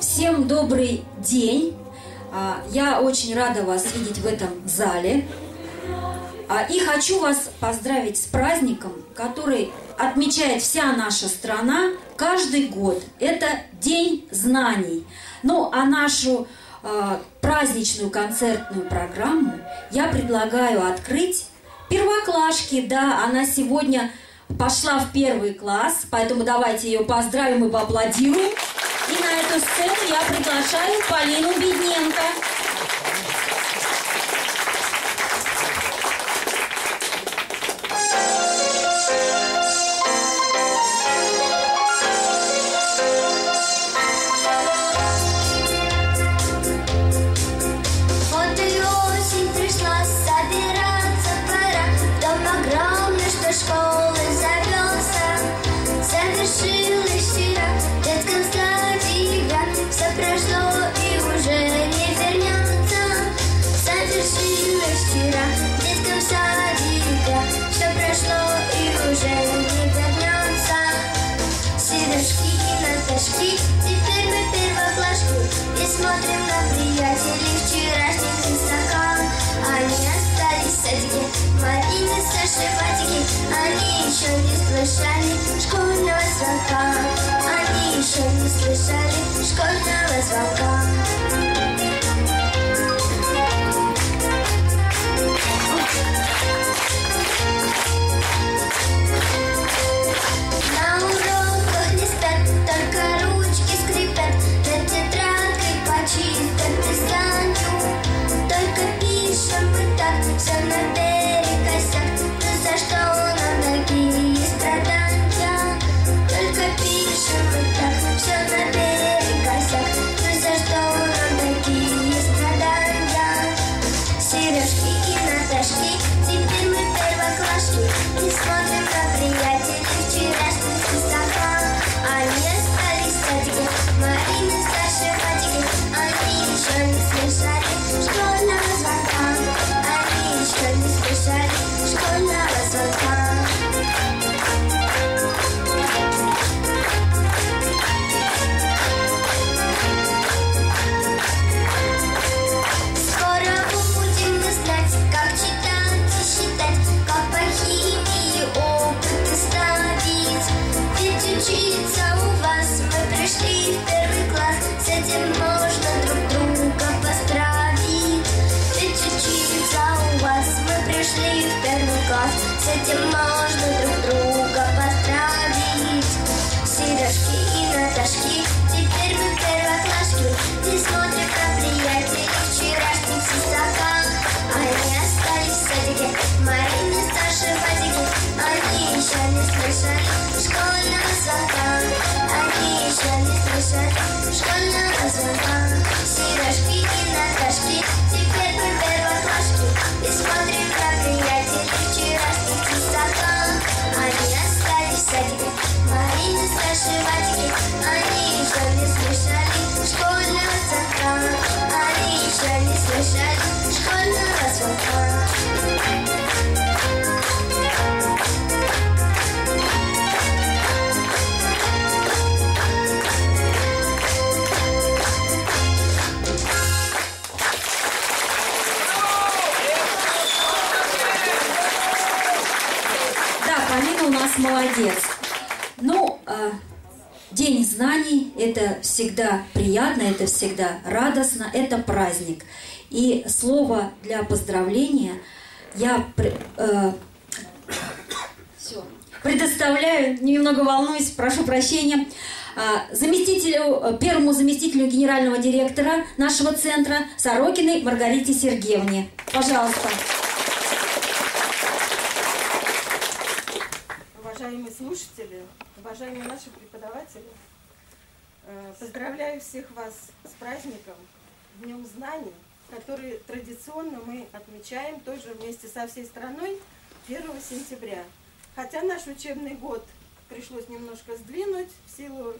Всем добрый день. А, Я очень рада вас видеть в этом зале. А, И хочу вас поздравить с праздником, который отмечает вся наша страна каждый год. Это День знаний. Ну, а нашу а, праздничную концертную программу я предлагаю открыть первоклашки. Да, она сегодня пошла в первый класс, поэтому давайте ее поздравим и поаплодируем. И на эту сцену я приглашаю Полину Бедненко. Саши, Вадики Они еще не слышали школьного звонка. Они еще не слышали школьного звонка мы пришли в первый класс, с этим можно друг друга поздравить. Ведь учиться у вас мы пришли в первый класс, с этим можно молодец. Ну, а, День знаний – это всегда приятно, это всегда радостно, это праздник. И слово для поздравления я э, предоставляю, немного волнуюсь, прошу прощения, а, заместителю, первому заместителю генерального директора нашего центра Сорокиной Маргарите Сергеевне. Пожалуйста. Уважаемые слушатели, уважаемые наши преподаватели, э, поздравляю всех вас с праздником, Днем знаний, который традиционно мы отмечаем тоже вместе со всей страной 1 сентября. Хотя наш учебный год пришлось немножко сдвинуть в силу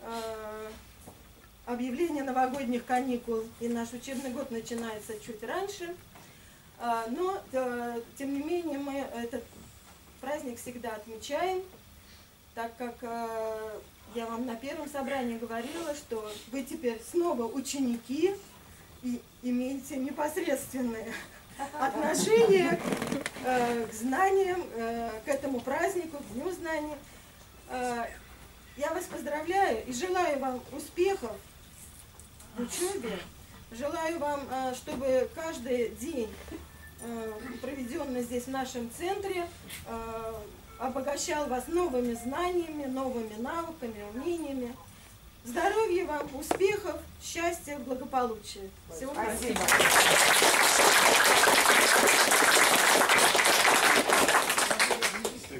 э, объявления новогодних каникул, и наш учебный год начинается чуть раньше. Э, но, э, тем не менее, мы этот праздник всегда отмечаем, так как э, я вам на первом собрании говорила, что вы теперь снова ученики и имеете непосредственное отношение э, к знаниям, э, к этому празднику, к Дню знаний. Э, я вас поздравляю и желаю вам успехов в учебе. Желаю вам, чтобы каждый день, проведенный здесь в нашем центре, э, обогащал вас новыми знаниями, новыми навыками, умениями. Здоровья вам, успехов, счастья, благополучия. Всего Спасибо. хорошего.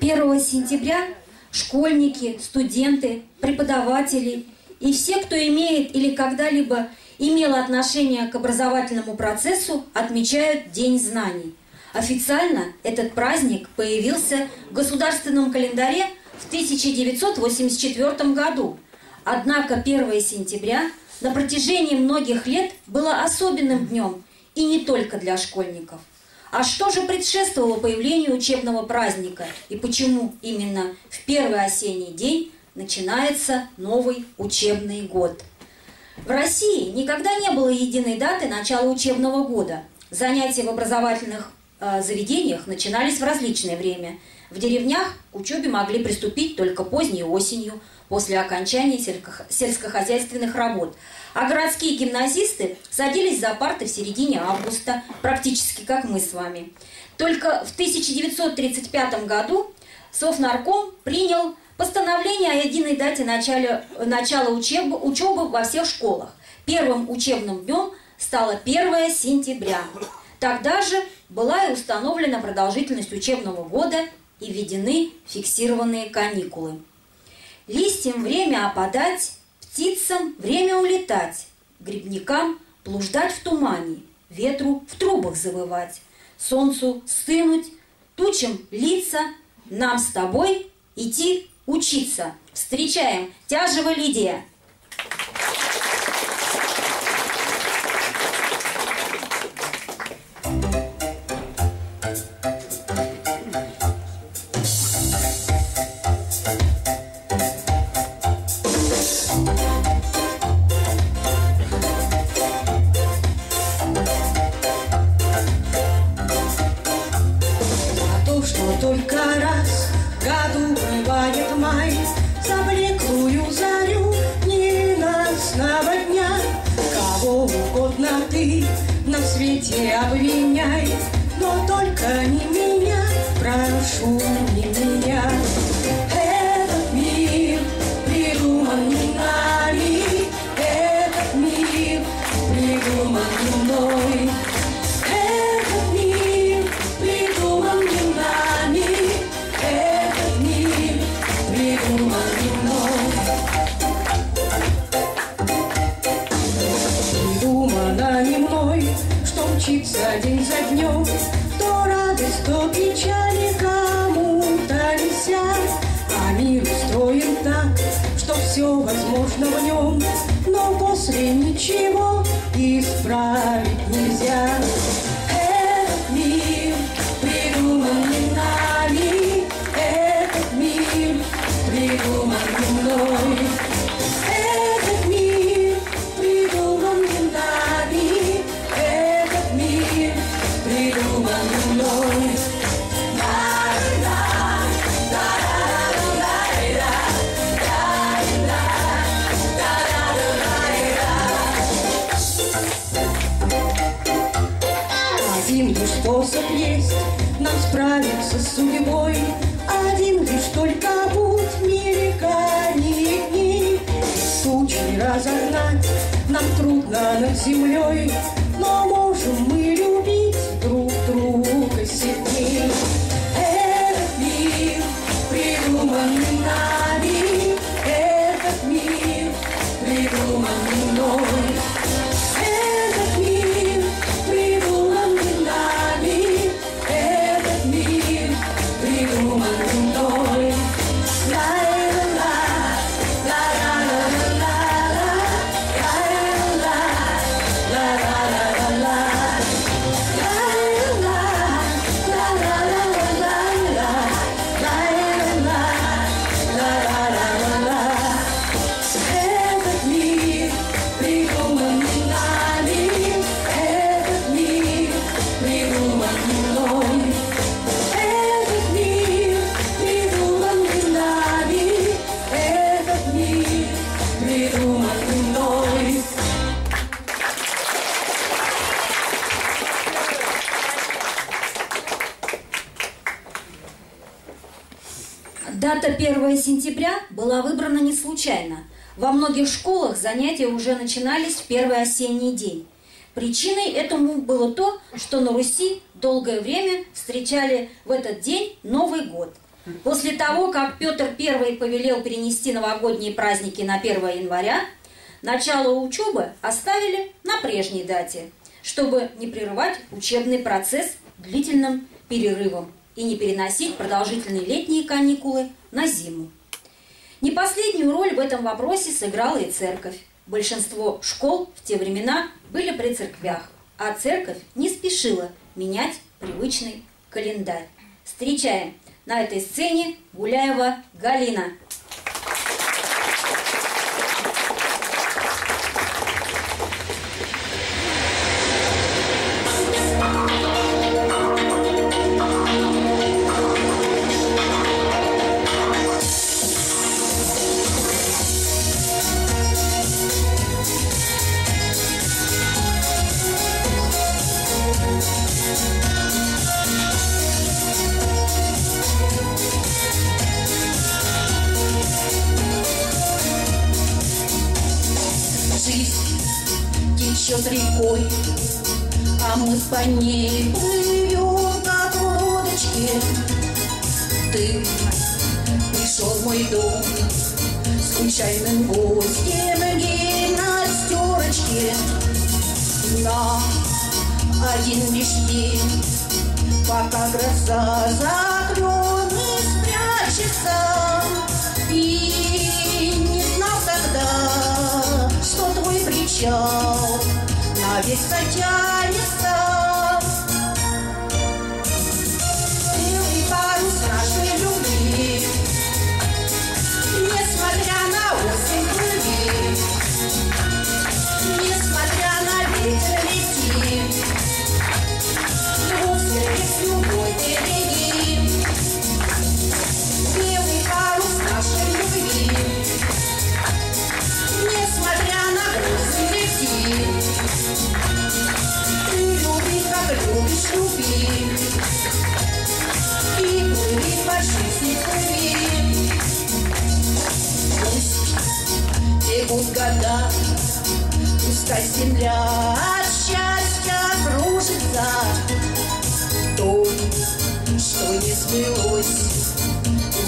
1 сентября школьники, студенты, преподаватели и все, кто имеет или когда-либо имел отношение к образовательному процессу, отмечают День знаний. Официально этот праздник появился в государственном календаре в 1984 году. Однако 1 сентября на протяжении многих лет было особенным днем, и не только для школьников. А что же предшествовало появлению учебного праздника и почему именно в первый осенний день начинается новый учебный год? В России никогда не было единой даты начала учебного года. Занятия в образовательных э, заведениях начинались в различное время. В деревнях к учебе могли приступить только поздней осенью, после окончания сельско- сельскохозяйственных работ. А городские гимназисты садились за парты в середине августа, практически как мы с вами. Только в 1935 году Совнарком принял постановление о единой дате начала, начала учебы, учебы во всех школах. Первым учебным днем стало 1 сентября. Тогда же была и установлена продолжительность учебного года и введены фиксированные каникулы. Листьям время опадать, птицам время улетать, грибникам блуждать в тумане, ветру в трубах завывать, солнцу стынуть, тучам литься, нам с тобой идти учиться. Встречаем Тяжева Лидия. Способ есть. Нам справиться с судьбой, Один лишь только Во многих школах занятия уже начинались в первый осенний день. Причиной этому было то, что на Руси долгое время встречали в этот день Новый год. После того, как Петр I повелел перенести новогодние праздники на 1 января, начало учебы оставили на прежней дате, чтобы не прерывать учебный процесс длительным перерывом и не переносить продолжительные летние каникулы на зиму. Не последнюю роль в этом вопросе сыграла и церковь. Большинство школ в те времена были при церквях, а церковь не спешила менять привычный календарь. Встречаем на этой сцене Гуляева Галина. А по ней плывем, как лодочки. Ты пришел в мой дом случайным гостем гимнастерочки на один лишь день, пока гроза за клены спрячется. И не знал тогда, что твой причал навек затянется. Пускай земля от счастья кружится, то, что не сбылось,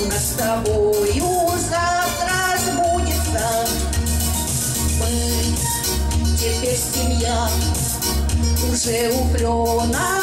у нас с тобою завтра сбудется. Мы теперь семья, уже у клена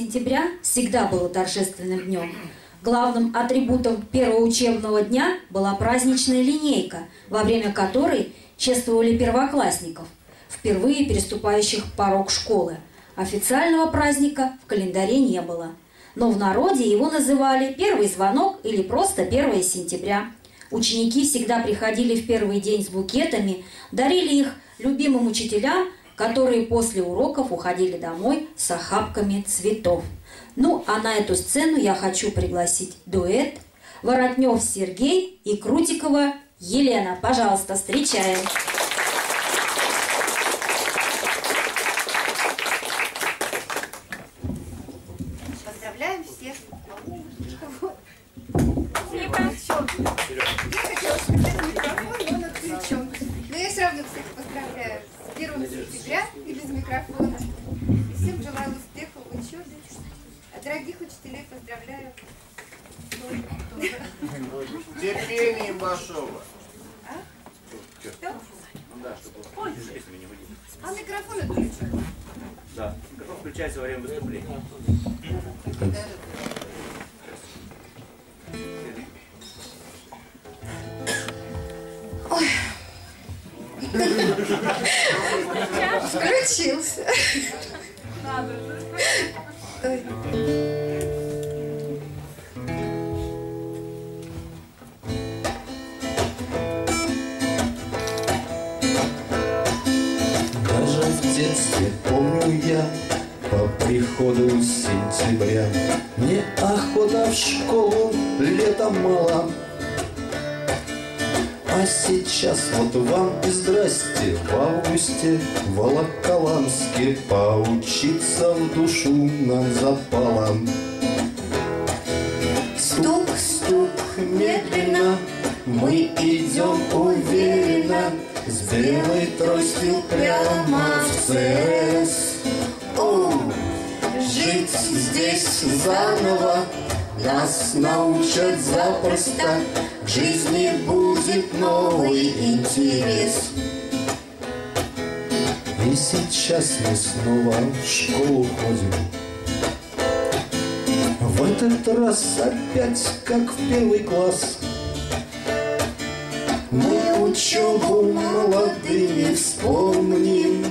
сентября всегда было торжественным днем. Главным атрибутом первого учебного дня была праздничная линейка, во время которой чествовали первоклассников, впервые переступающих порог школы. Официального праздника в календаре не было. Но в народе его называли «первый звонок» или просто 1 сентября. Ученики всегда приходили в первый день с букетами, дарили их любимым учителям, которые после уроков уходили домой с охапками цветов. Ну, а на эту сцену я хочу пригласить дуэт Воротнев Сергей и Крутикова Елена. Пожалуйста, встречаем. Микрофона. И всем желаю успехов в учебе. А дорогих учителей поздравляю. Терпением большого. Кто? Ну да, чтобы. А микрофон отключен. Да. Микрофон включается во время выступления. Включился. Даже в детстве помню я по приходу сентября Неохота в школу, летом мало А сейчас вот вам и здрасте В августе в Волоколамске Поучиться в душу нам запало Стук, стук, медленно Мы идем уверенно С белой тростью прямо в ЦС О, Жить здесь заново Нас научат запросто К жизни будет новый интерес. И сейчас мы снова в школу ходим. В этот раз опять как в первый класс. Мы учебу молодыми вспомним.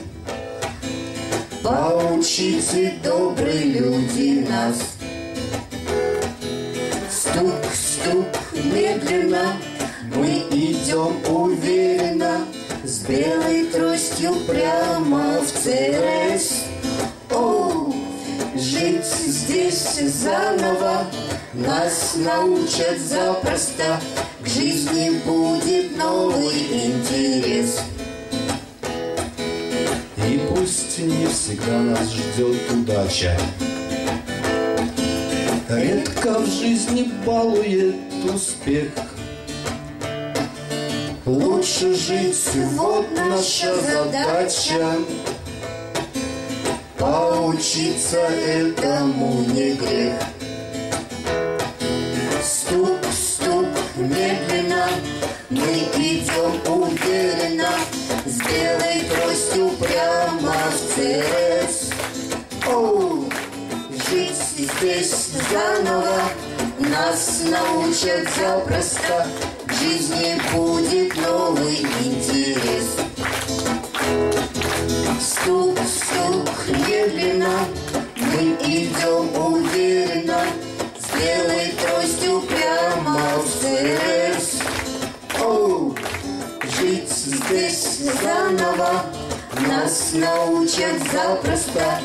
Поучите, добрые люди, нас Стук, стук, медленно Мы идем уверенно С белой тростью прямо в ЦРС О, жить здесь заново Нас научат запросто К жизни будет новый интерес. И пусть не всегда нас ждет удача Редко в жизни балует успех. Лучше жить, вот наша задача. Поучиться этому не грех заново. Нас научат запросто. К жизни будет новый интерес. Стук, стук, медленно. Мы идем уверенно. С белой тростью прямо в ЦРС Оу, жить здесь заново. Нас научат запросто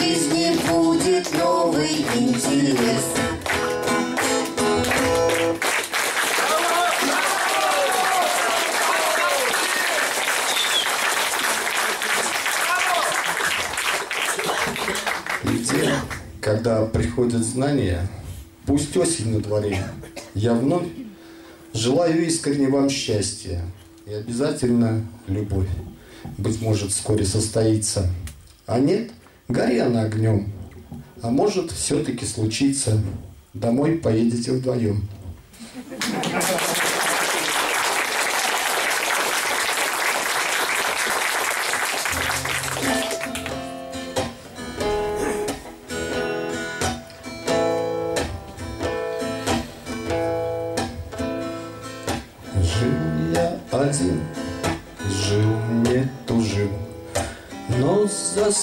жизни будет новый интерес Где, когда приходят знания, пусть осень на дворе, я вновь желаю искренне вам счастья и обязательно любовь. Быть может, вскоре состоится. А нет, гори она огнем. А может, все-таки случится. Домой поедете вдвоем. Жил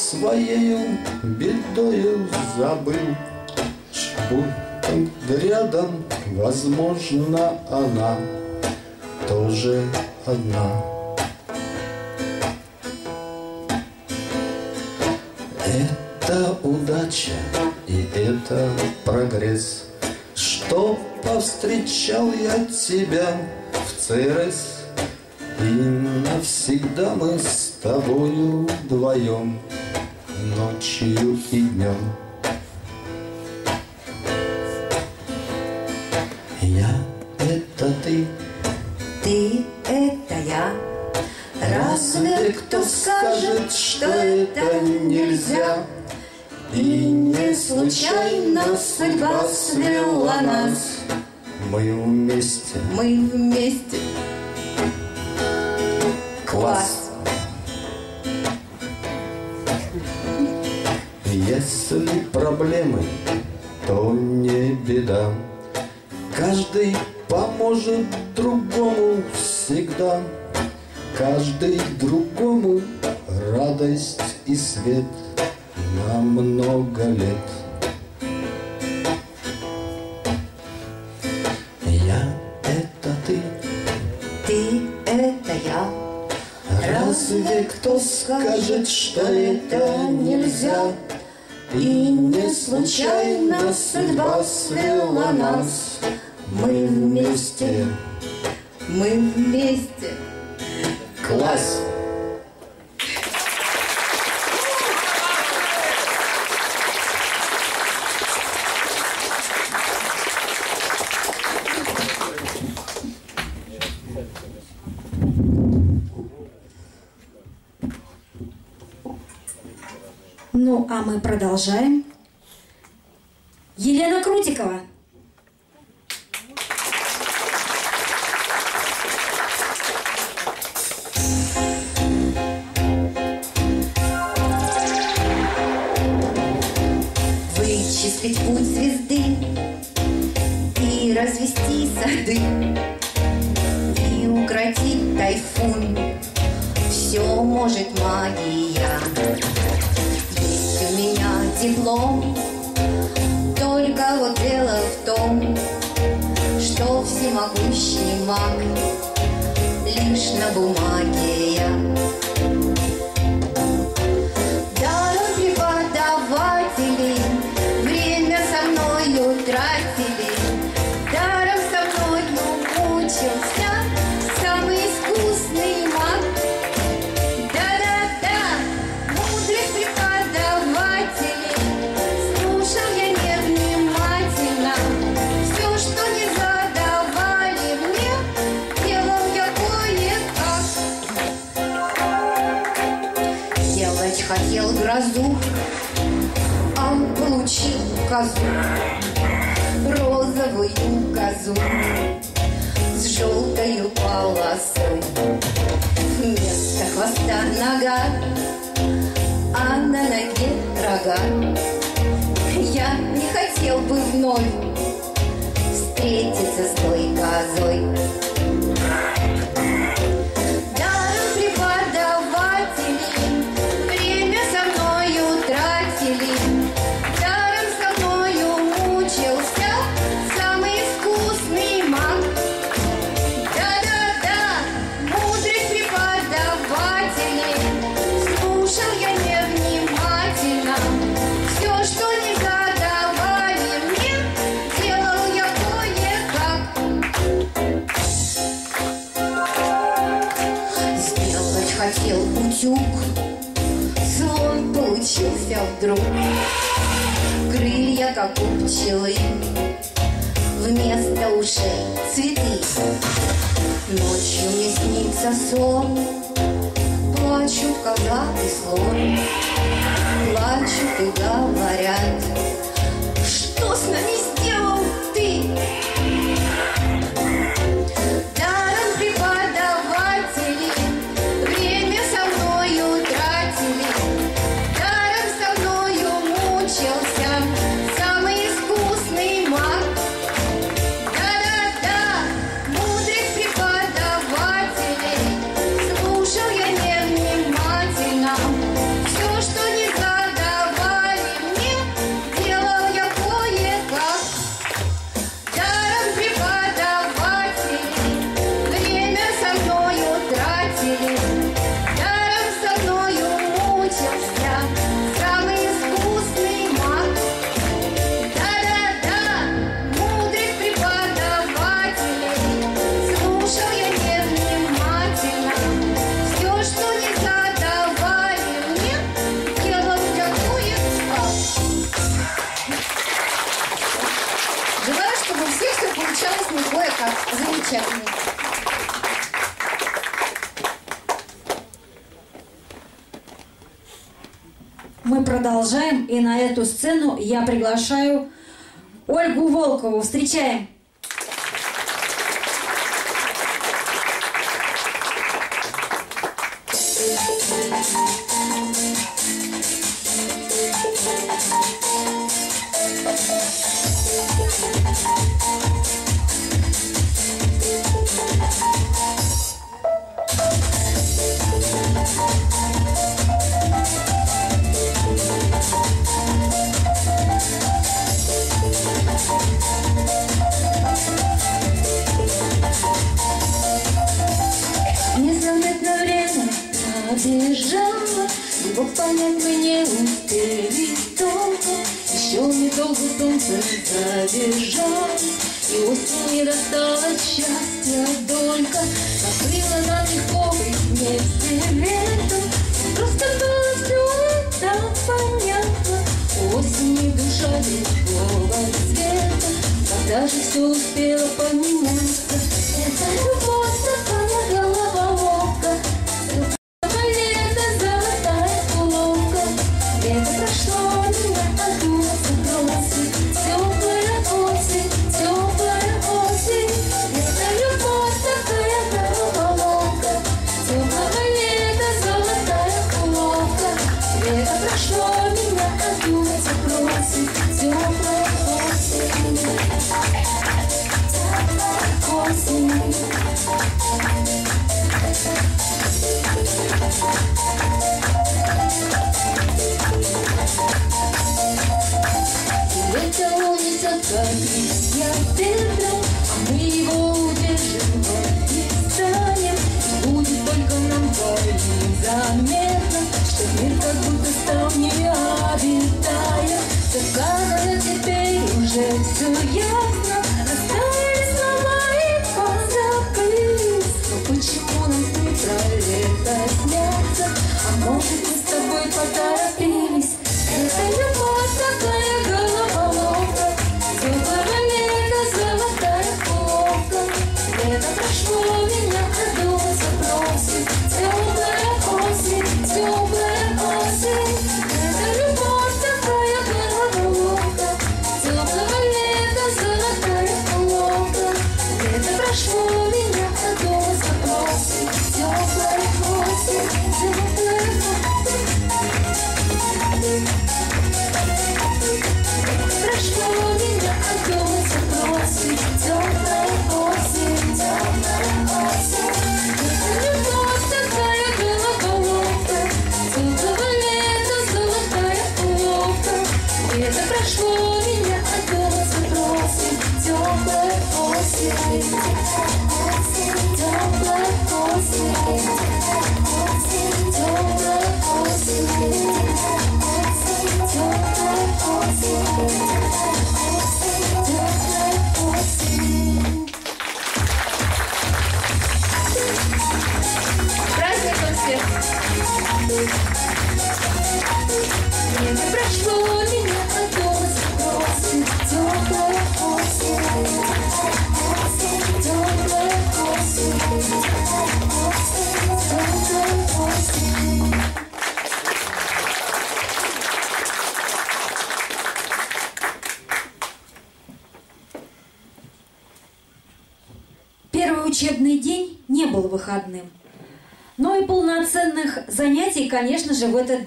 своею бедою забыл, Что рядом, возможно, она тоже одна. Это удача и это прогресс, Что повстречал я тебя в ЦРС, И навсегда мы с тобою вдвоем, Ночью и днем. Я — это ты, Ты — это я. Разве кто скажет, что это нельзя? И не случайно судьба свела нас. Мы вместе. Мы вместе. Класс. Если проблемы, то не беда. Каждый поможет другому всегда. Каждый другому радость и свет на много лет. Кто скажет, что это нельзя? И не случайно судьба свела нас. Мы вместе. Мы вместе. Класс! Ну, а мы продолжаем. утюг Слон получился вдруг. Крылья, как у пчелы. Вместо ушей цветы. Ночью мне снится сон. Плачу когда и слон. Плачут и говорят Что с нами И на эту сцену я приглашаю Ольгу Волкову. Встречаем!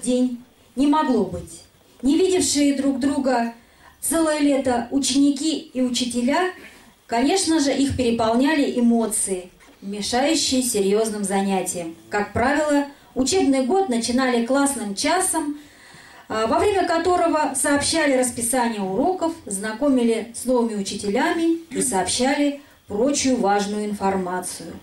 День не могло быть. Не видевшие друг друга целое лето ученики и учителя, конечно же, их переполняли эмоции, мешающие серьезным занятиям. Как правило, учебный год начинали классным часом, а, во время которого сообщали расписание уроков, знакомили с новыми учителями и сообщали прочую важную информацию.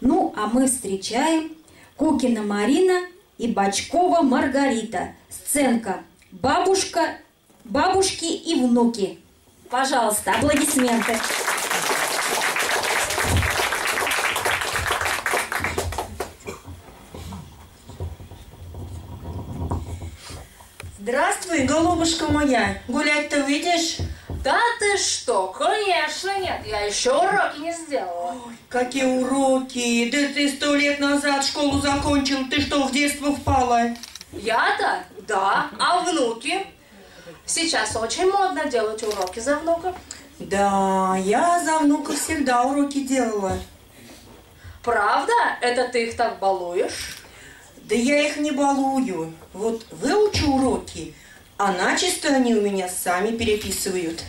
Ну, а мы встречаем Кукина Марина и Бачкова Маргарита. Сценка «Бабушка, бабушки и внуки». Пожалуйста, аплодисменты. Здравствуй, голубушка моя. Гулять-то выйдешь? Да ты что? Конечно нет, я еще уроки не сделала. Какие уроки? Да ты сто лет назад школу закончил. Ты что, в детство впала? Я-то? Да. А внуки? Сейчас очень модно делать уроки за внуков. Да, я за внука всегда уроки делала. Правда? Это ты их так балуешь? Да я их не балую. Вот выучу уроки, а начисто они у меня сами переписывают.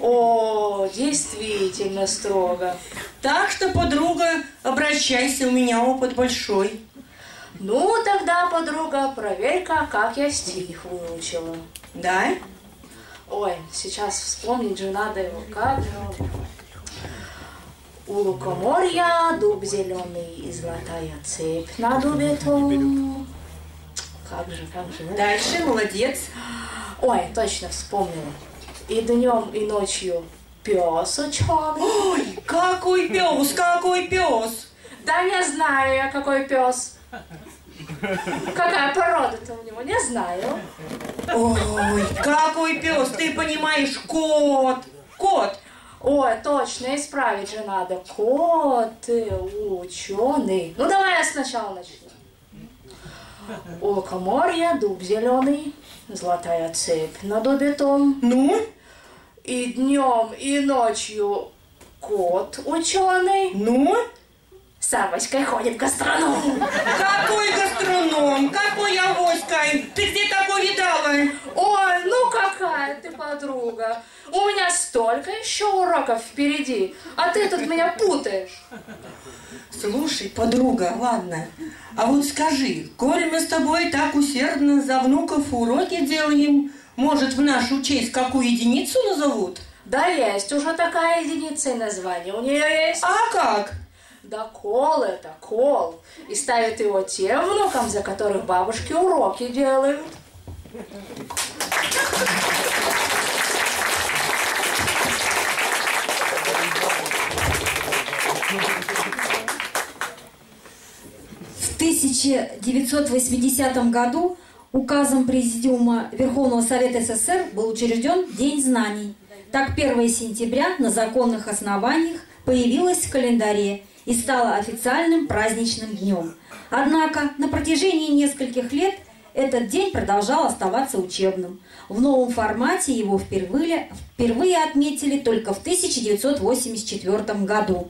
О, действительно строго. Так что, подруга, обращайся, у меня опыт большой. Ну, тогда, подруга, проверь-ка, как я стих выучила. Да? Ой, сейчас вспомнить же надо его, как. У лукоморья дуб зеленый и золотая цепь на дубе том. Как же, как же. Дальше, молодец. Ой, точно вспомнила. И днем, и ночью пес ученый. Ой, какой пес, какой пес. Да не знаю я, какой пес. Какая порода-то у него, не знаю. Ой, какой пес, ты понимаешь, кот, кот. Ой, точно, исправить же надо. Кот, ты ученый. Ну, давай я сначала начну. У лукоморья дуб зеленый, золотая цепь на дубе том. Ну, И днем, и ночью кот ученый ну, с авоськой ходит гастроном. какой гастроном, какой авоська, ты где такой видала? Ой, ну какая ты подруга. У меня столько еще уроков впереди, а ты тут меня путаешь. Слушай, подруга, ладно, а вот скажи, коли мы с тобой так усердно за внуков уроки делаем, может, в нашу честь какую единицу назовут? Да есть уже такая единица и название у нее есть. А как? Да кол это, кол. И ставят его тем внукам, за которых бабушки уроки делают. В 1980 году указом Президиума Верховного Совета СССР был учрежден День знаний. Так 1 сентября на законных основаниях появилась в календаре – и стала официальным праздничным днем. Однако на протяжении нескольких лет этот день продолжал оставаться учебным. В новом формате его впервые, впервые отметили только в 1984 году.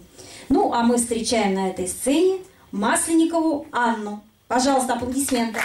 Ну, а мы встречаем на этой сцене Масленникову Анну. Пожалуйста, аплодисменты.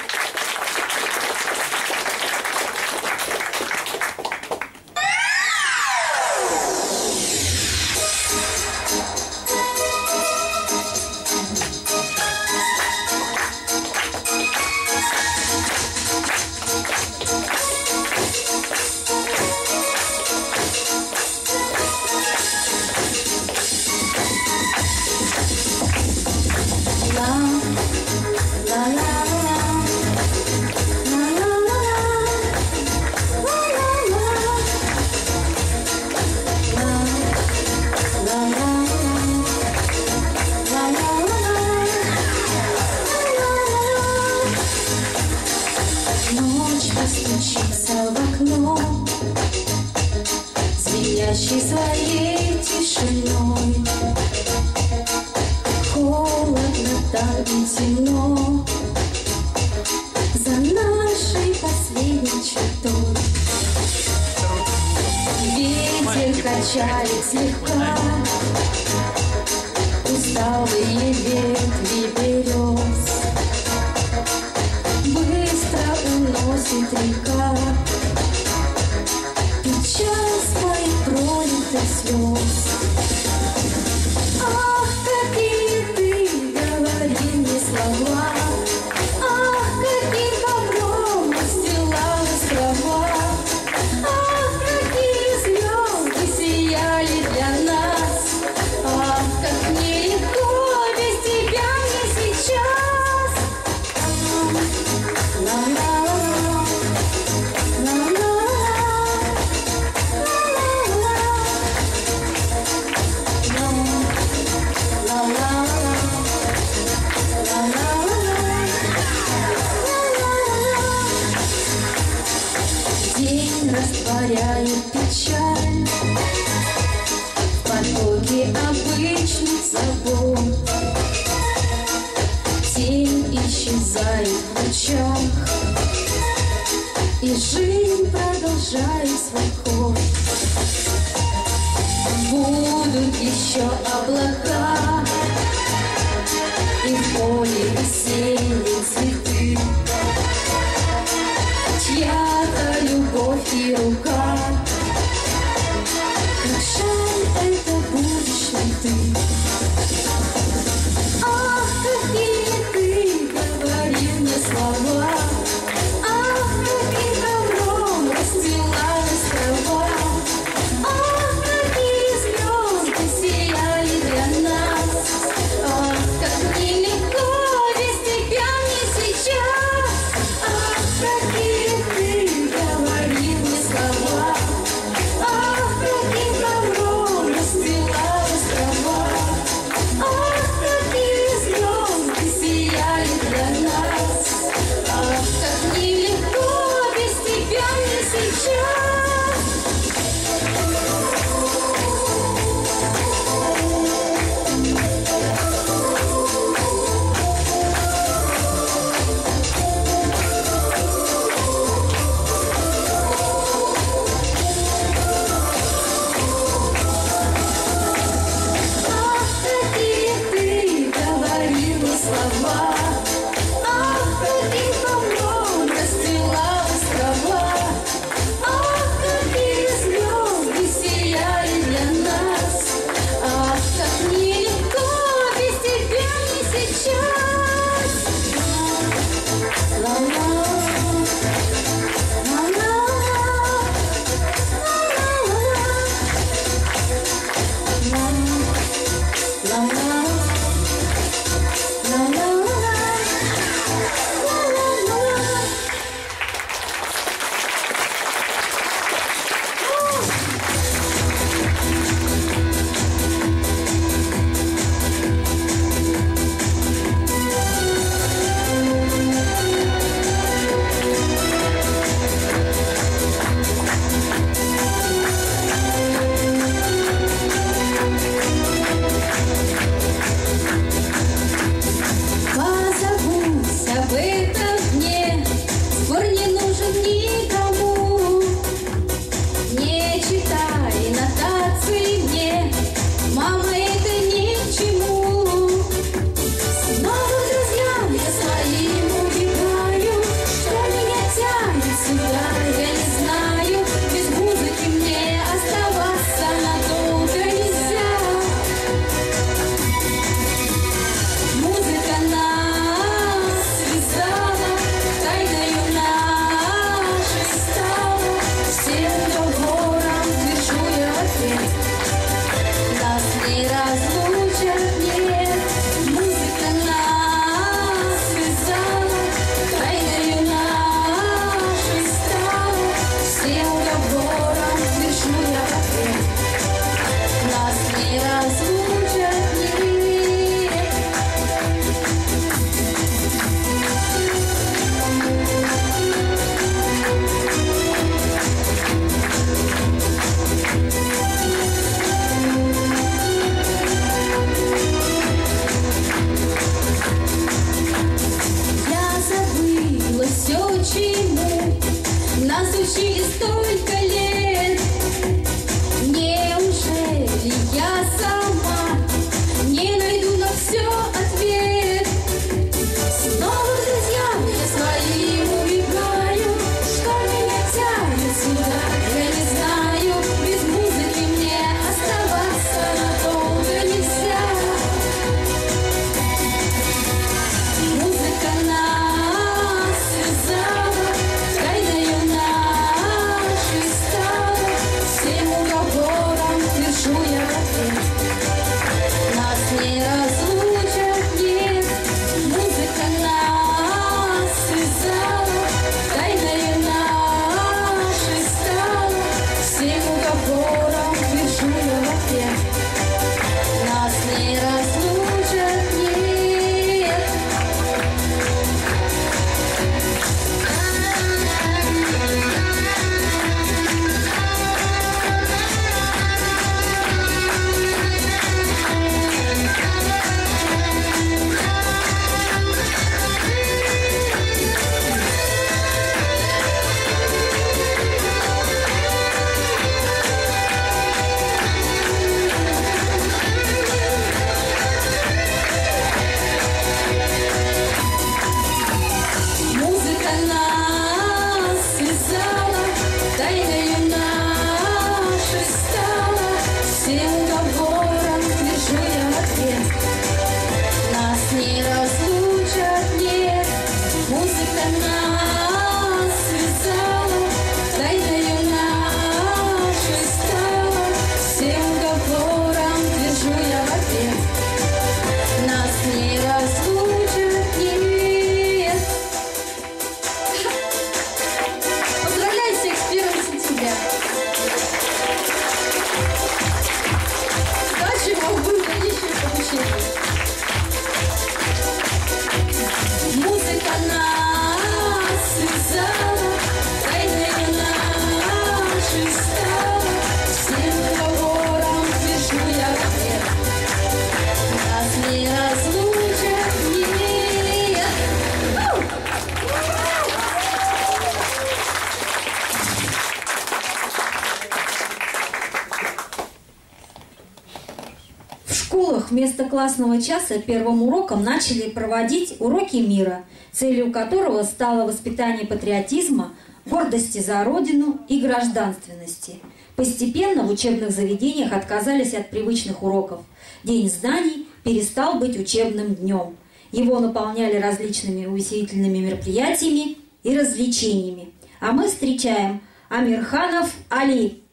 классного часа первым уроком начали проводить уроки мира, целью которого стало воспитание патриотизма, гордости за Родину и гражданственности. Постепенно в учебных заведениях отказались от привычных уроков. День знаний перестал быть учебным днем. Его наполняли различными увеселительными мероприятиями и развлечениями. А мы встречаем Амирханов Али.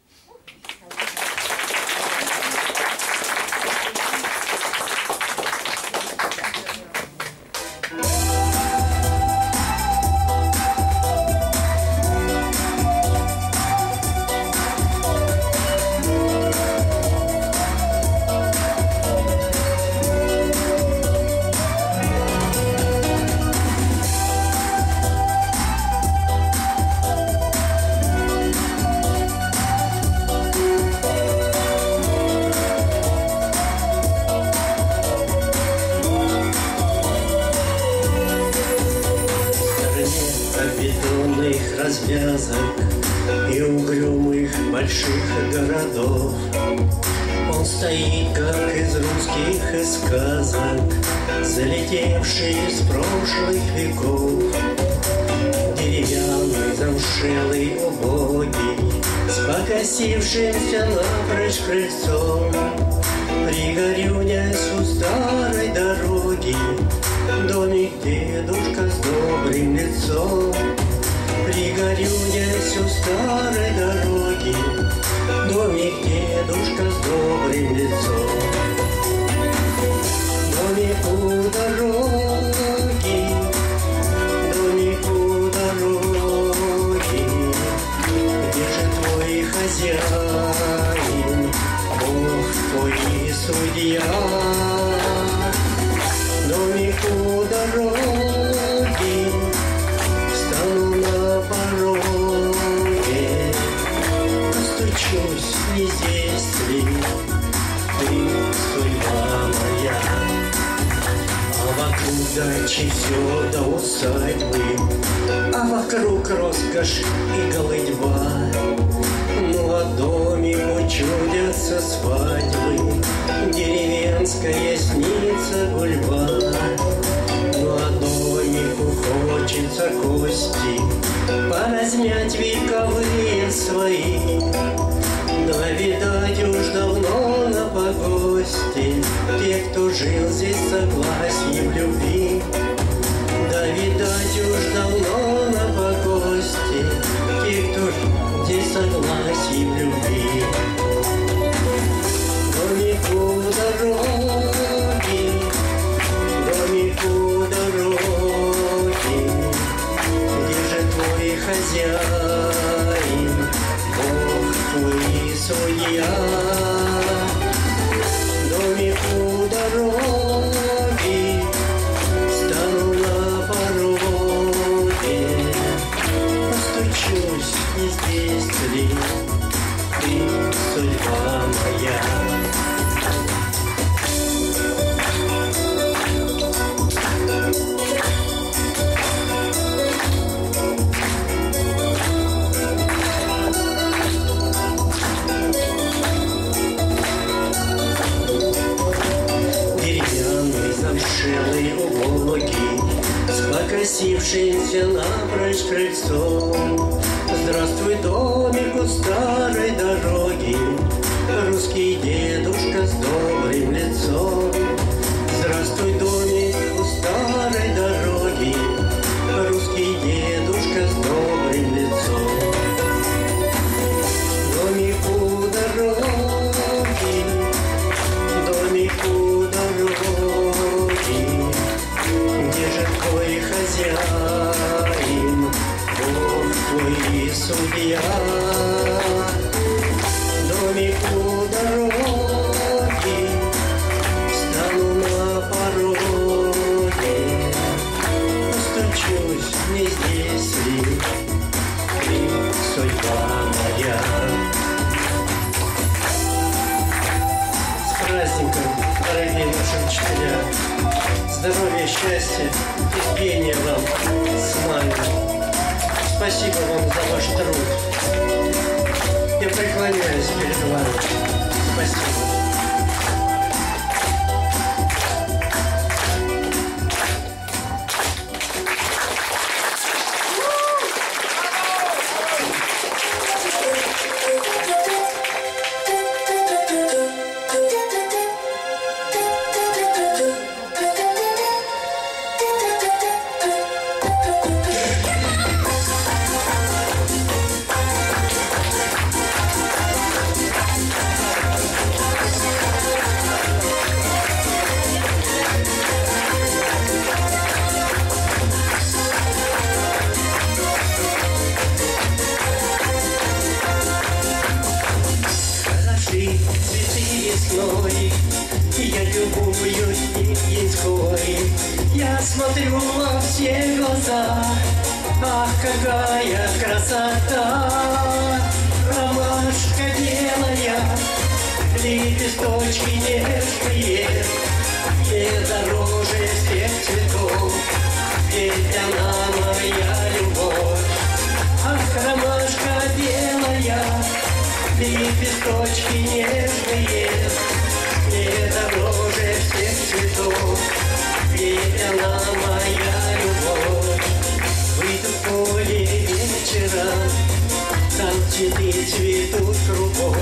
Цветы цветут кругом.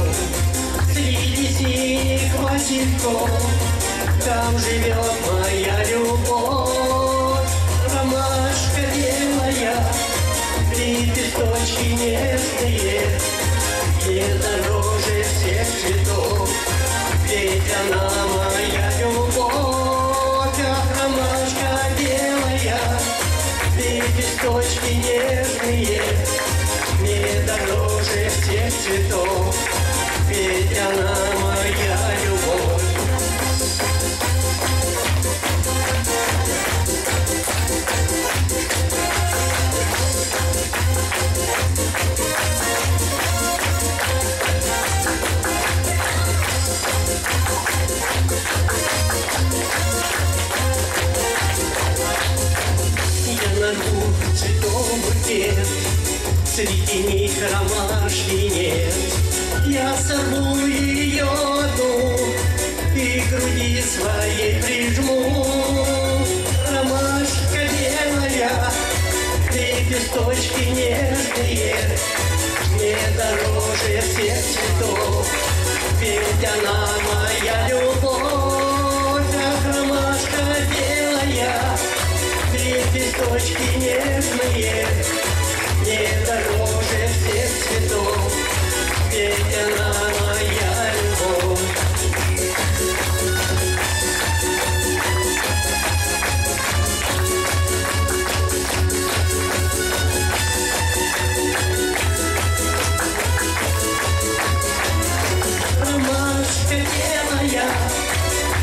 Среди синих васильков Там живет моя любовь. Ромашка белая Лепесточки нежные. Не дороже всех цветов. Ведь она моя любовь. Ах, ромашка белая Лепесточки нежные. Не всех цветов Ведь она моя Среди них ромашки нет. Я сорву ее одну И к груди своей прижму. Ромашка белая, Лепесточки нежные, Не дороже всех цветов, Ведь она моя любовь. Ах, белая, Лепесточки нежные, не дороже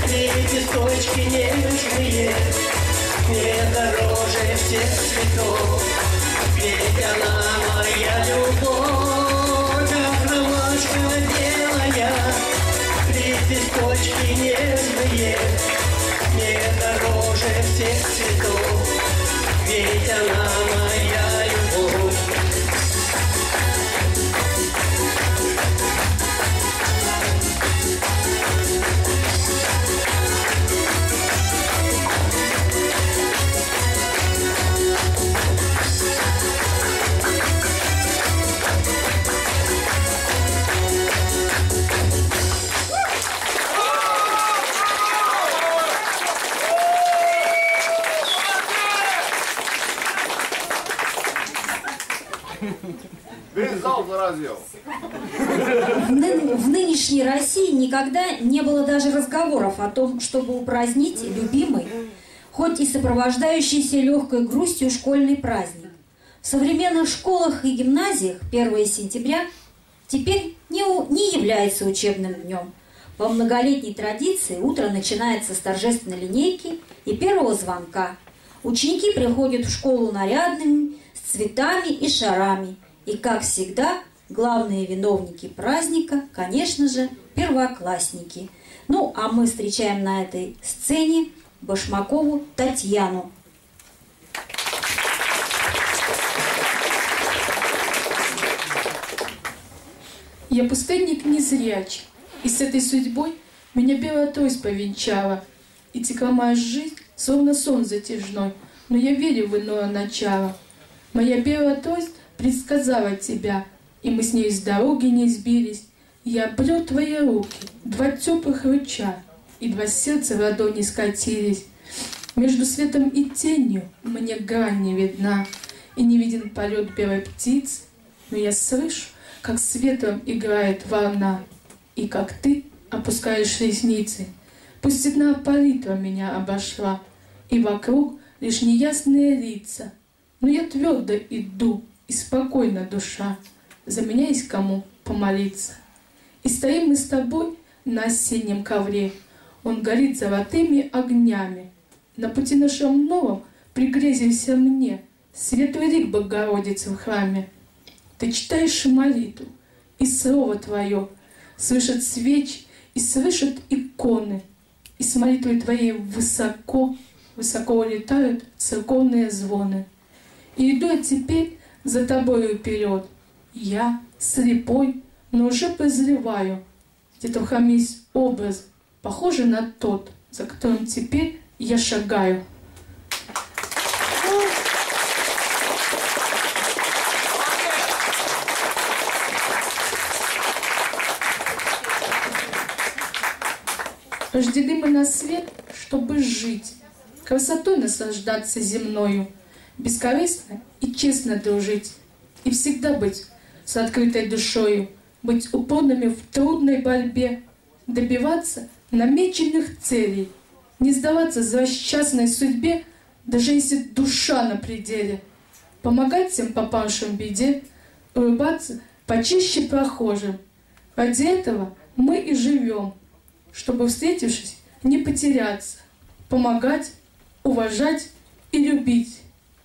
лепесточки нежные, не дороже всех цветов, ведь она моя любовь. Лепесточки нежные, не дороже всех цветов, ведь она моя Заразил. В, в нынешней России никогда не было даже разговоров о том, чтобы упразднить любимый, хоть и сопровождающийся легкой грустью школьный праздник. В современных школах и гимназиях 1 сентября теперь не, у- не является учебным днем. По многолетней традиции утро начинается с торжественной линейки и первого звонка. Ученики приходят в школу нарядными, с цветами и шарами. И, как всегда, главные виновники праздника, конечно же, первоклассники. Ну, а мы встречаем на этой сцене Башмакову Татьяну. Я пустынник незряч, и с этой судьбой меня белая трость повенчала. И текла моя жизнь, словно сон затяжной, но я верю в иное начало. Моя белая трость предсказала тебя, и мы с ней с дороги не сбились. Я обрел твои руки, два теплых рыча, и два сердца в ладони скатились. Между светом и тенью мне грань не видна, и не виден полет белой птицы, но я слышу, как с ветром играет волна, и как ты опускаешь ресницы. Пусть одна палитра меня обошла, и вокруг лишь неясные лица, но я твердо иду, и спокойна душа, за меня есть кому помолиться. И стоим мы с тобой на осеннем ковре. Он горит золотыми огнями. На пути нашем новом пригрезился мне Светлый лик Богородицы в храме. Ты читаешь молитву, и слово твое слышат свечи и слышат иконы, и с молитвой твоей высоко, высоко улетают церковные звоны. И иду я теперь за тобою вперед. Я слепой, но уже прозреваю. Где-то в храме есть образ, похожий на тот, за которым теперь я шагаю. Рождены мы на свет, чтобы жить, красотой наслаждаться земною, бескорыстно и честно дружить, и всегда быть с открытой душою, быть упорными в трудной борьбе, добиваться намеченных целей, не сдаваться злосчастной судьбе, даже если душа на пределе, помогать всем попавшим в беде, улыбаться почище прохожим. Ради этого мы и живем, чтобы, встретившись, не потеряться, помогать, уважать и любить,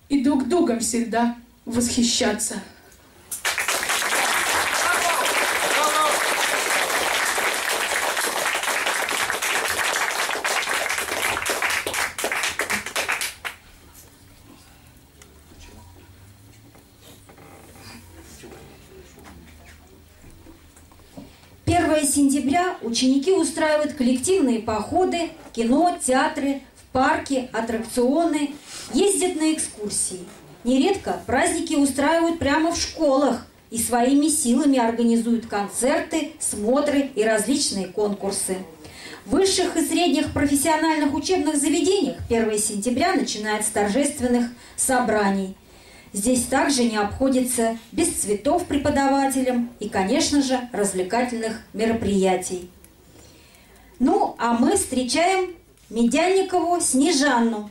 и друг другом всегда восхищаться. Сентября ученики устраивают коллективные походы, кино, театры, в парки, аттракционы, ездят на экскурсии. Нередко праздники устраивают прямо в школах и своими силами организуют концерты, смотры и различные конкурсы. В высших и средних профессиональных учебных заведениях 1 сентября начинается торжественных собраний. Здесь также не обходится без цветов преподавателям и, конечно же, развлекательных мероприятий. Ну, а мы встречаем Медянникову Снежанну.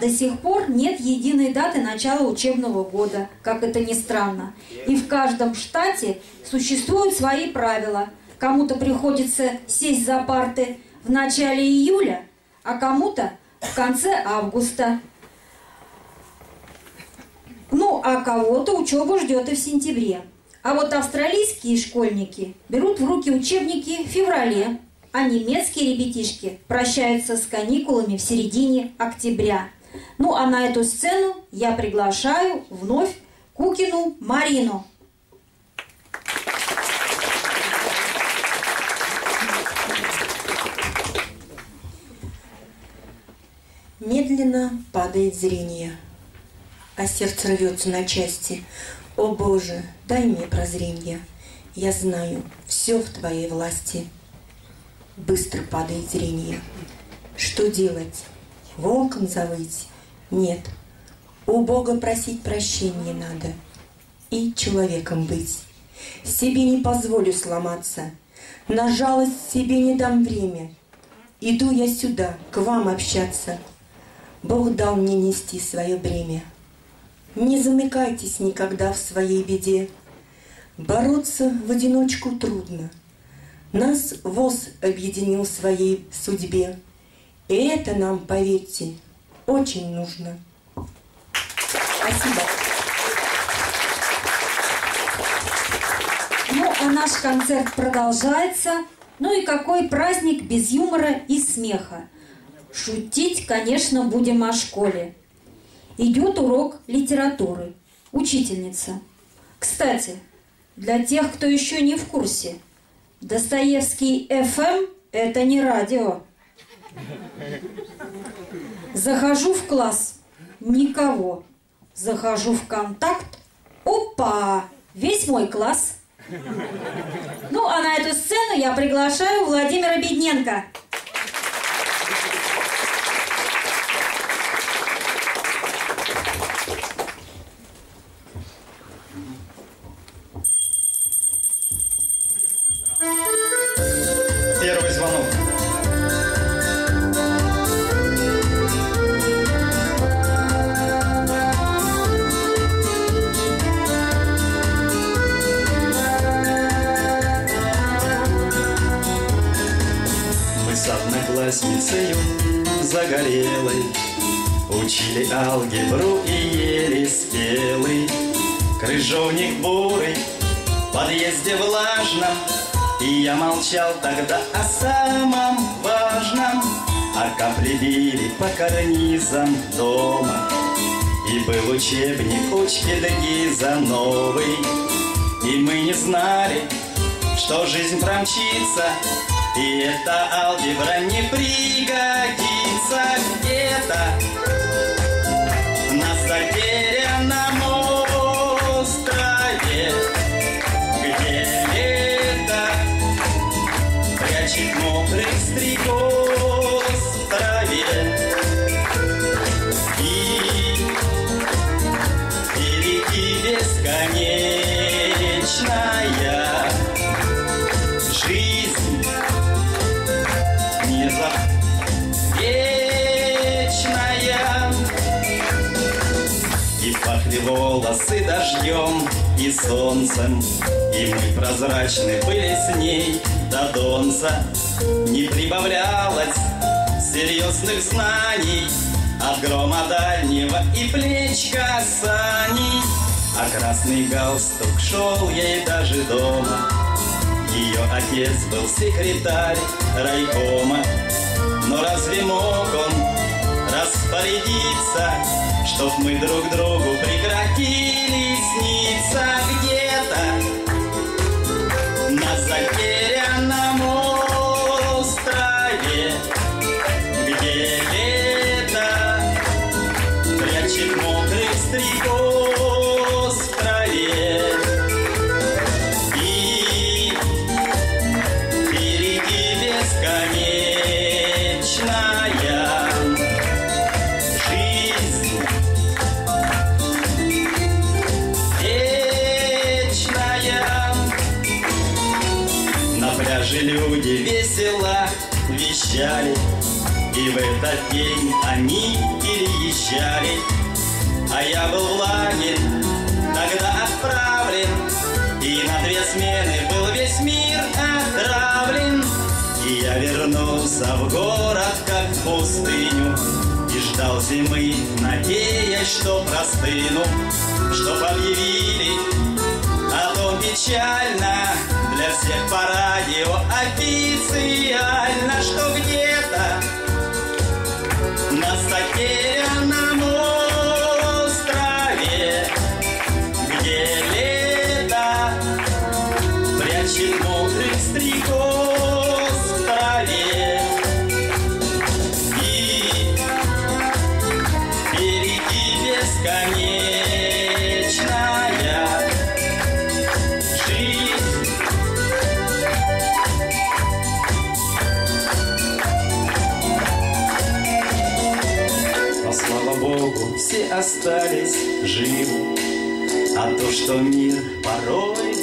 до сих пор нет единой даты начала учебного года, как это ни странно. И в каждом штате существуют свои правила. Кому-то приходится сесть за парты в начале июля, а кому-то в конце августа. Ну, а кого-то учеба ждет и в сентябре. А вот австралийские школьники берут в руки учебники в феврале, а немецкие ребятишки прощаются с каникулами в середине октября. Ну а на эту сцену я приглашаю вновь Кукину Марину. Медленно падает зрение, а сердце рвется на части. О Боже, дай мне прозрение, я знаю, все в Твоей власти. Быстро падает зрение. Что делать? волком завыть? Нет. У Бога просить прощения надо и человеком быть. Себе не позволю сломаться, на жалость себе не дам время. Иду я сюда, к вам общаться. Бог дал мне нести свое бремя. Не замыкайтесь никогда в своей беде. Бороться в одиночку трудно. Нас ВОЗ объединил в своей судьбе. И это нам, поверьте, очень нужно. Спасибо. Ну, а наш концерт продолжается. Ну и какой праздник без юмора и смеха. Шутить, конечно, будем о школе. Идет урок литературы. Учительница. Кстати, для тех, кто еще не в курсе, Достоевский FM – это не радио. Захожу в класс – никого. Захожу в контакт – опа! Весь мой класс. Ну, а на эту сцену я приглашаю Владимира Бедненко. Молчал тогда о самом важном. А капли по карнизам дома И был учебник учки Дегиза новый. И мы не знали, что жизнь промчится И эта алгебра не пригодится где-то. На затерянном волосы дождем и солнцем И мы прозрачны были с ней до донца. Не прибавлялось серьезных знаний От грома дальнего и плеч касаний А красный галстук шел ей даже дома. Ее отец был секретарь райкома. Но разве мог он распорядиться Чтоб мы друг другу прекратили see. Вернулся в город, как в пустыню, И ждал зимы, надеясь, что простыну, Чтоб объявили. О том печально Для всех по радио официально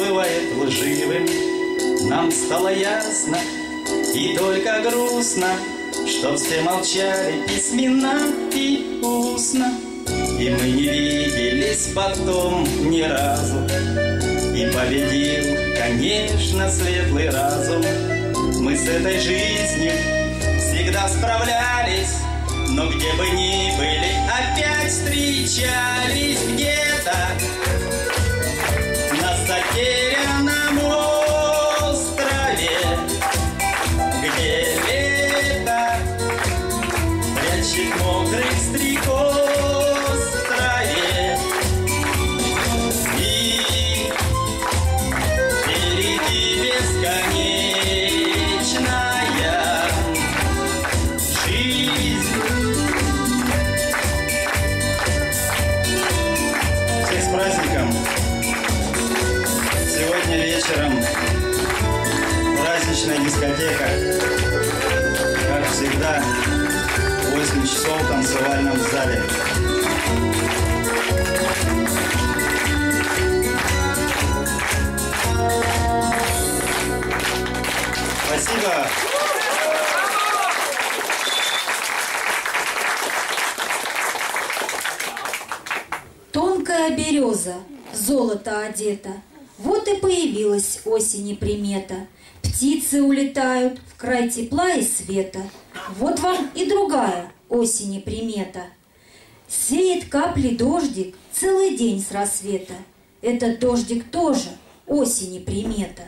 бывает лживым, Нам стало ясно и только грустно, Что все молчали письменно и устно, И мы не виделись потом ни разу. И победил, конечно, светлый разум. Мы с этой жизнью всегда справлялись, но где бы ни были, опять встречались где-то затерянном острове, где лето прячет мокрых танцевальном зале. Спасибо. Тонкая береза, золото одета, Вот и появилась осени примета. Птицы улетают в край тепла и света. Вот вам и другая осени примета. Сеет капли дождик целый день с рассвета. Этот дождик тоже осени примета.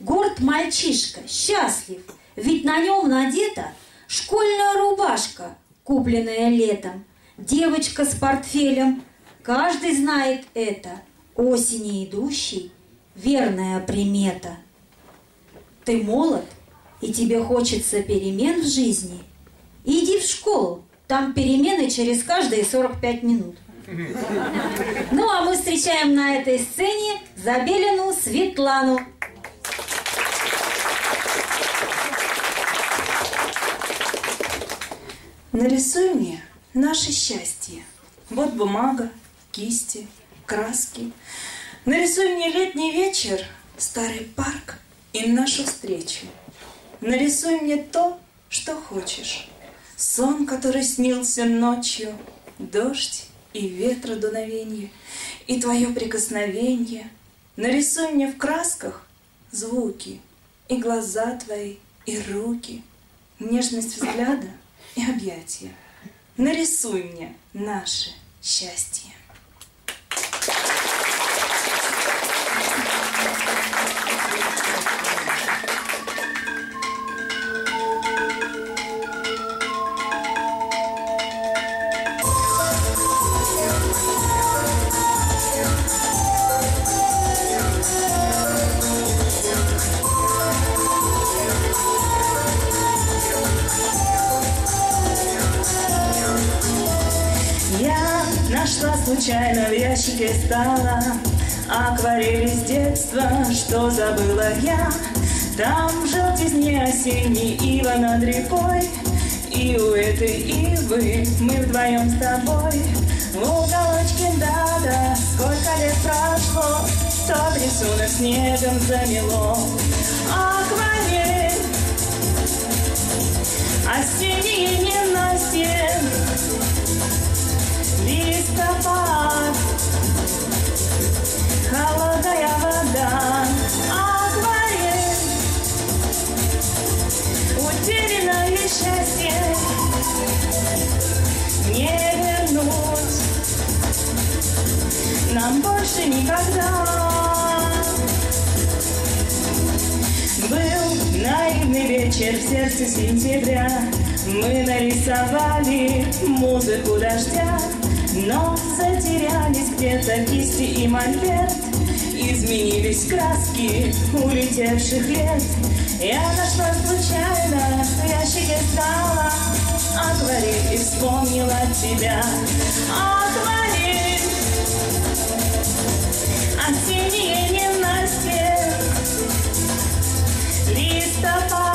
Горд мальчишка, счастлив, ведь на нем надета школьная рубашка, купленная летом. Девочка с портфелем, каждый знает это. Осени идущий, верная примета. Ты молод, и тебе хочется перемен в жизни. Иди в школу, там перемены через каждые 45 минут. Ну а мы встречаем на этой сцене Забелину Светлану. Нарисуй мне наше счастье. Вот бумага, кисти, краски. Нарисуй мне летний вечер, старый парк и нашу встречу. Нарисуй мне то, что хочешь. Сон, который снился ночью, дождь и ветра дуновенье, и твое прикосновение. Нарисуй мне в красках звуки, и глаза твои, и руки, нежность взгляда и объятия. Нарисуй мне наше счастье. Случайно в ящике стола Акварель из детства, что забыла я. Там в желтизне осенней ива над рекой. И у этой ивы мы вдвоем с тобой. В уголочке да-да, сколько лет прошло Тот рисунок снегом замело. Акварель Осенние ненастье листопад, холодная вода, акварель, утерянное счастье. Не вернуть нам больше никогда. Был наивный вечер в сердце сентября, мы нарисовали музыку дождя, но затерялись где-то кисти и мольберт, изменились краски улетевших лет. Я нашла случайно в ящике стола акварель и вспомнила тебя. Акварель, осенние ненастье, листопад,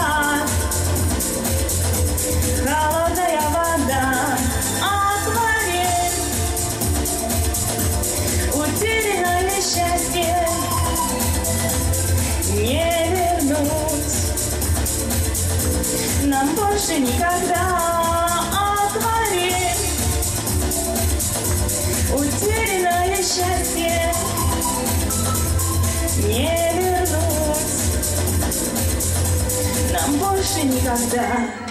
больше никогда отвори. Утерянное счастье не вернуть нам больше никогда.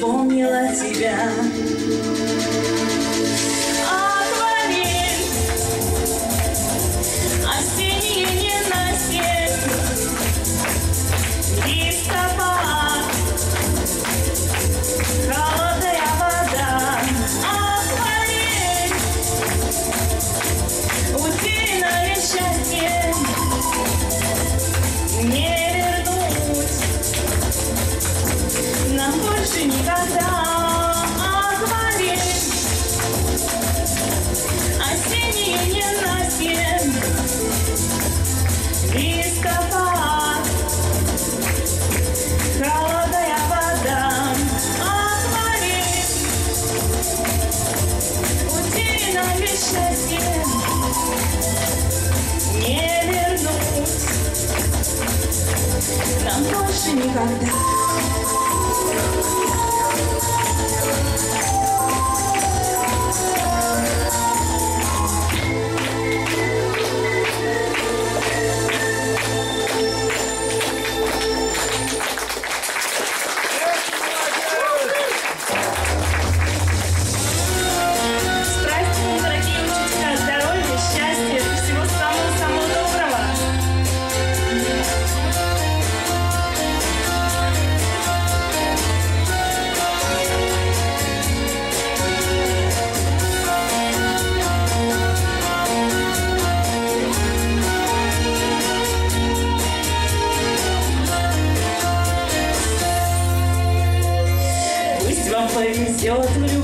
вспомнила тебя. 少し苦す行。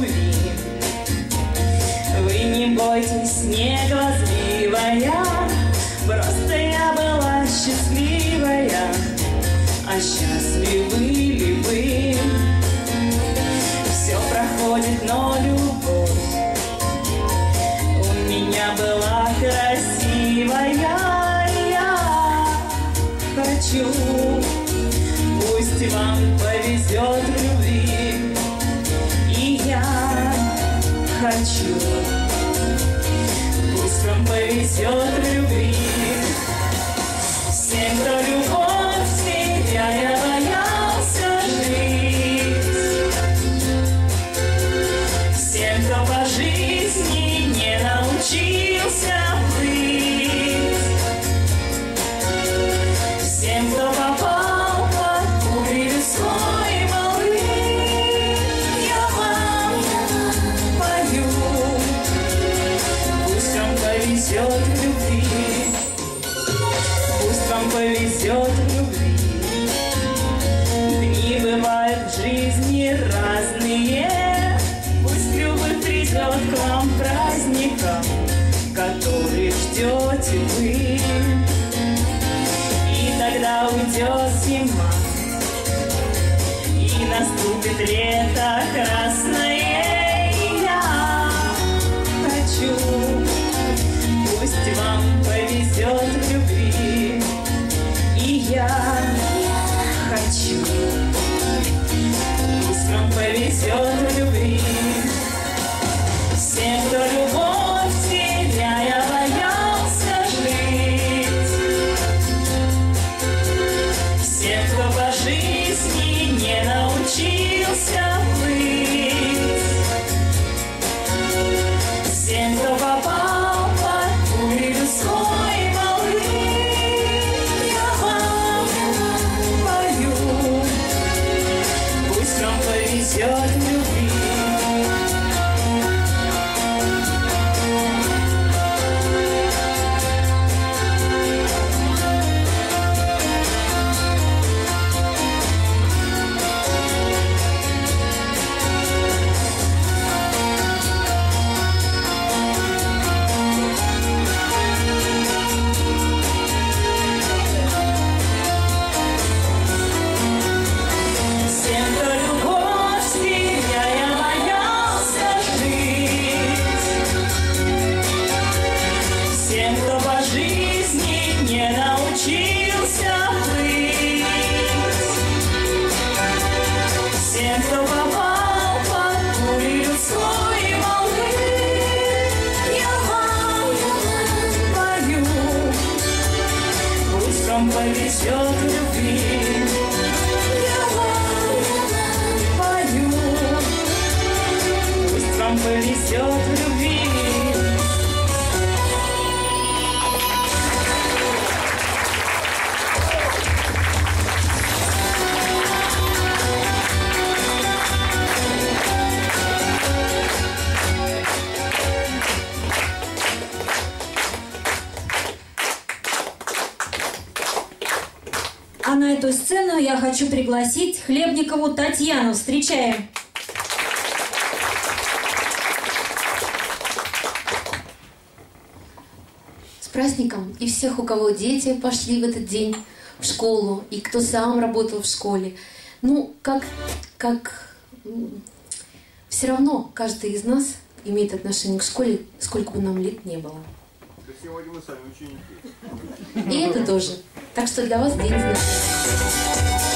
Татьяну. Встречаем. С праздником и всех, у кого дети пошли в этот день в школу, и кто сам работал в школе. Ну, как, как все равно каждый из нас имеет отношение к школе, сколько бы нам лет не было. Сегодня мы сами ученики. И это тоже. Так что для вас день знания.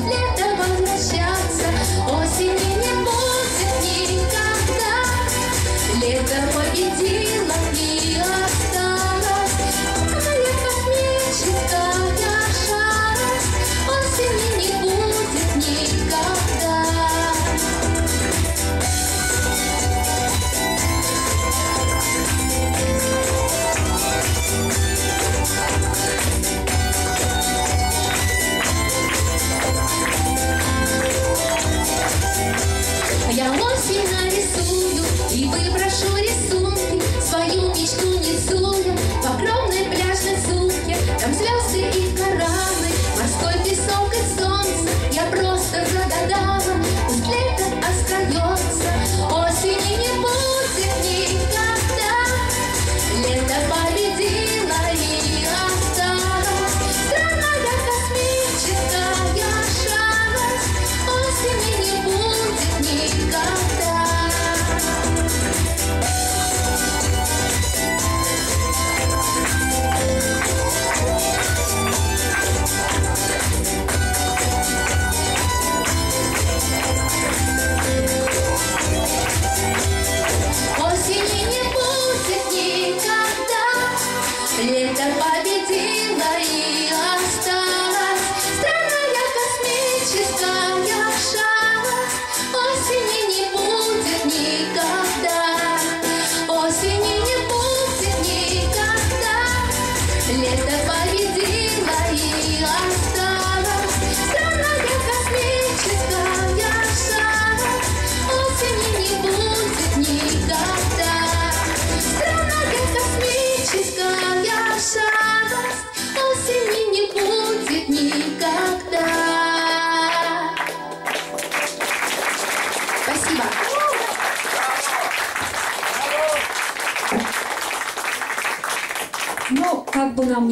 Планету,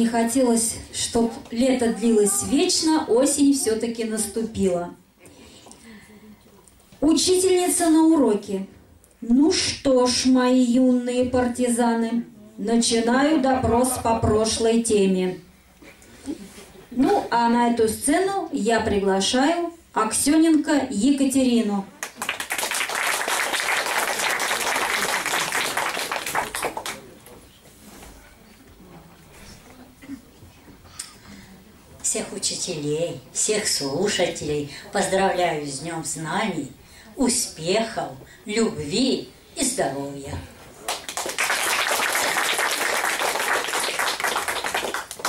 хотелось, чтобы лето длилось вечно, осень все-таки наступила. Учительница на уроке. Ну что ж, мои юные партизаны, начинаю допрос по прошлой теме. Ну, а на эту сцену я приглашаю Аксененко Екатерину. Всех учителей, всех слушателей поздравляю с Днем Знаний, успехов, любви и здоровья.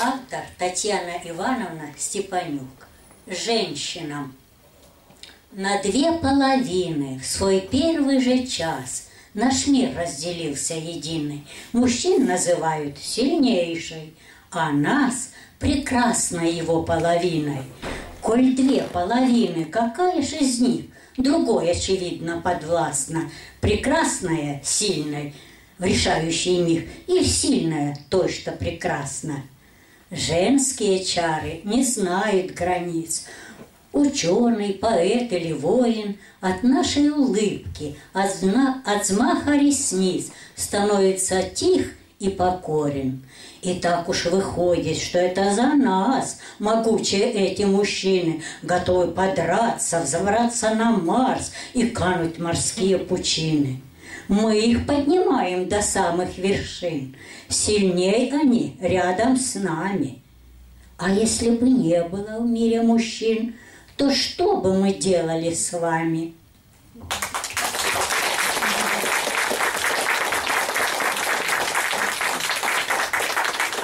Автор Татьяна Ивановна Степанюк. Женщинам. На две половины в свой первый же час наш мир разделился единый. Мужчин называют сильнейшей, а нас прекрасной его половиной. Коль две половины, какая же из них? Другой, очевидно, подвластна. Прекрасная, сильной, в решающий миг, и сильная, той, что прекрасна. Женские чары не знают границ. Ученый, поэт или воин от нашей улыбки, от, зна- от взмаха ресниц становится тих и покорен. И так уж выходит, что это за нас, могучие эти мужчины, готовы подраться, взобраться на Марс и кануть морские пучины. Мы их поднимаем до самых вершин. Сильней они рядом с нами. А если бы не было в мире мужчин, то что бы мы делали с вами?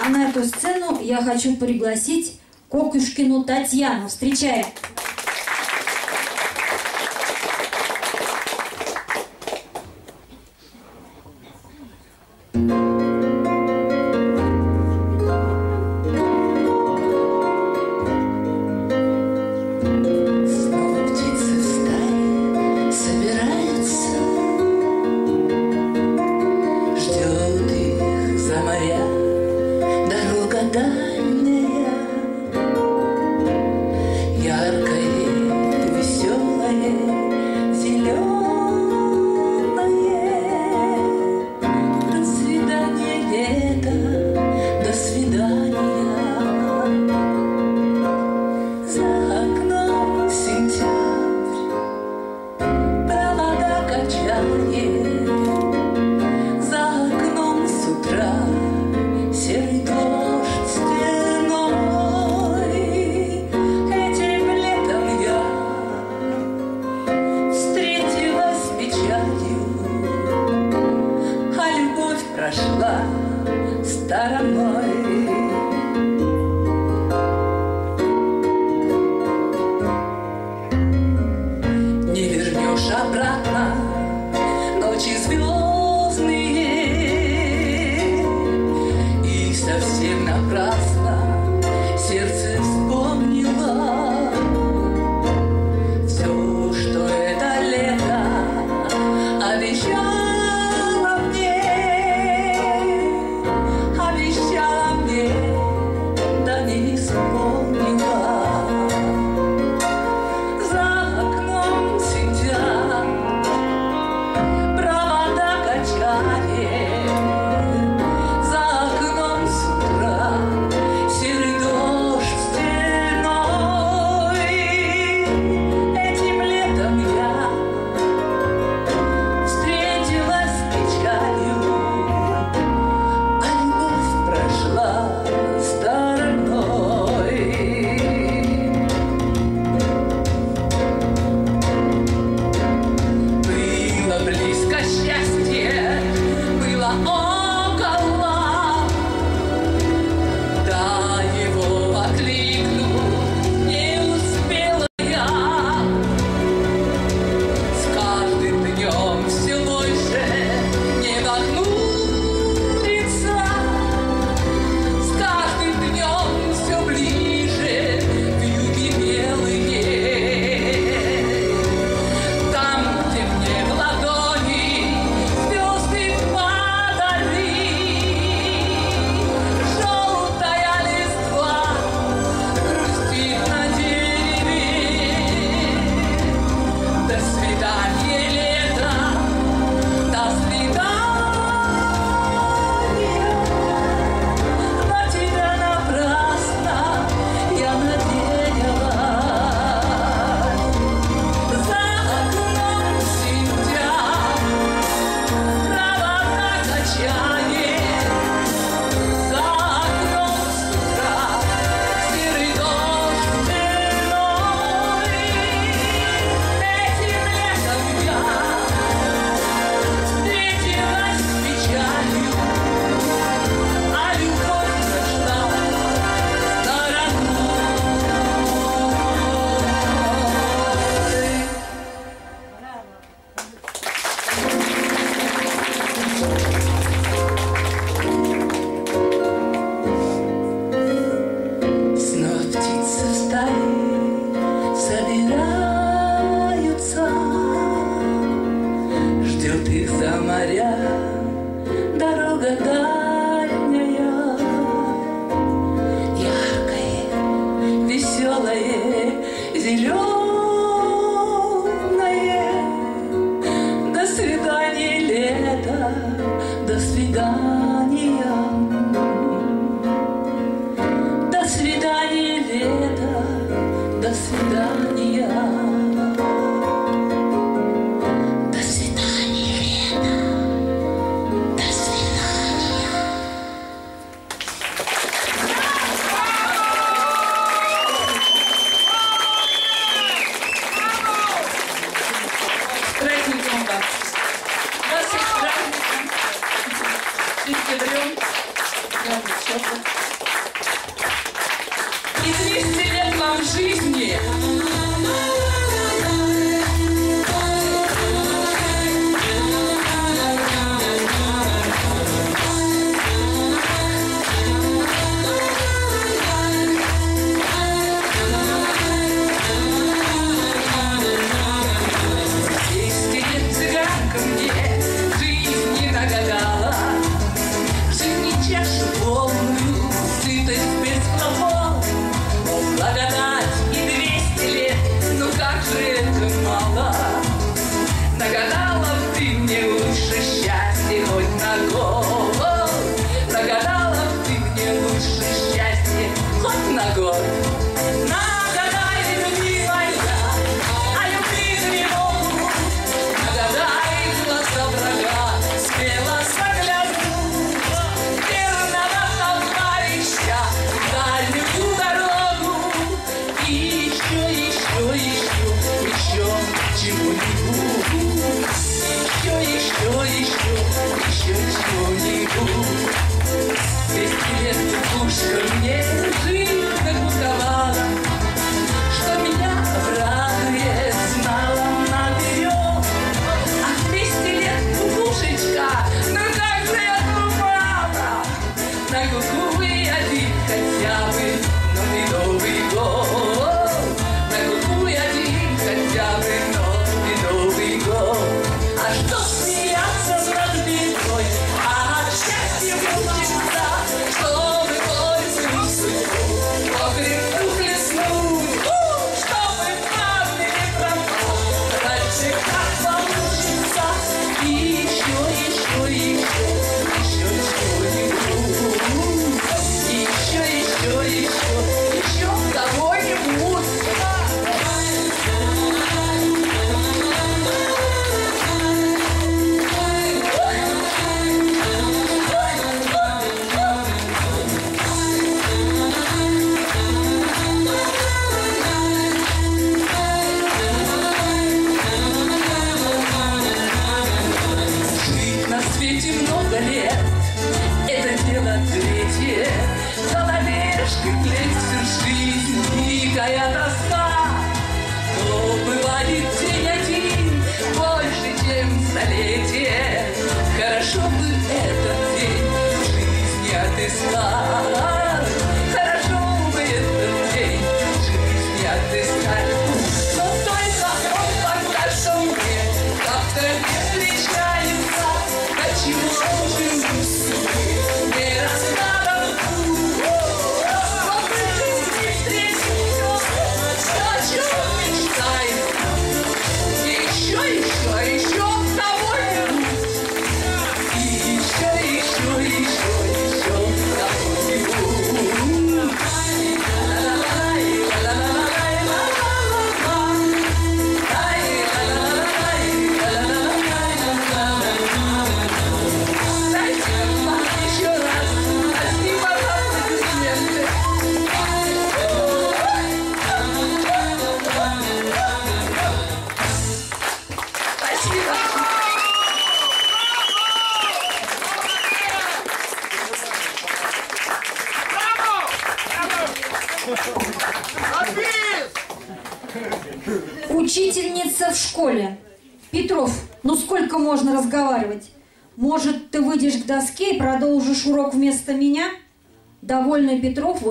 На эту сцену я хочу пригласить Кокушкину Татьяну. Встречаем.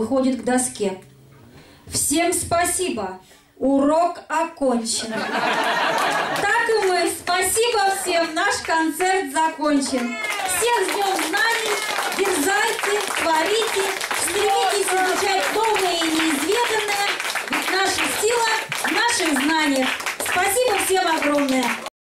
Выходит к доске.